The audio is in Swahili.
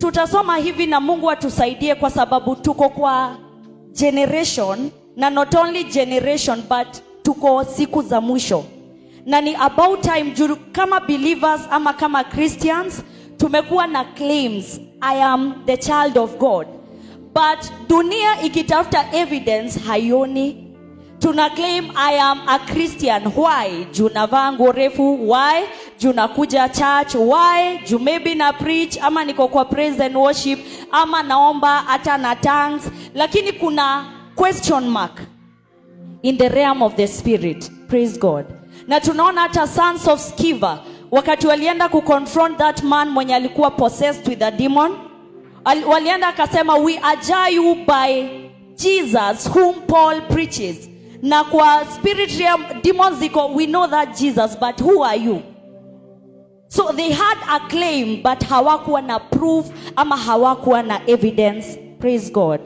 tutasoma hivi na mungu atusaidie kwa sababu tuko kwa generation na not only generation but tuko siku za mwisho. Na ni about time juu kama believers ama kama christians tumekuwa na claims i am the child of god. But dunia ikitafuta evidence haioni. Tuna claim i am a christian. Why? Juu navaa nguo refu. Why juu nakuja church why? Juu maybe na preach ama niko kwa praise and worship ama naomba hata na tongues lakini kuna question mark in the realm of the spirit. Praise god. Na tunaona hata sons of skiva wakati walienda kuconfront that man mwenye alikuwa possessed with a demon al- walienda akasema we adjure you by jesus whom paul preaches. Na kwa spirit realm demons ziko we know that jesus but who are you so they had a claim but hawakuwa na proof ama hawakuwa na evidence. Praise god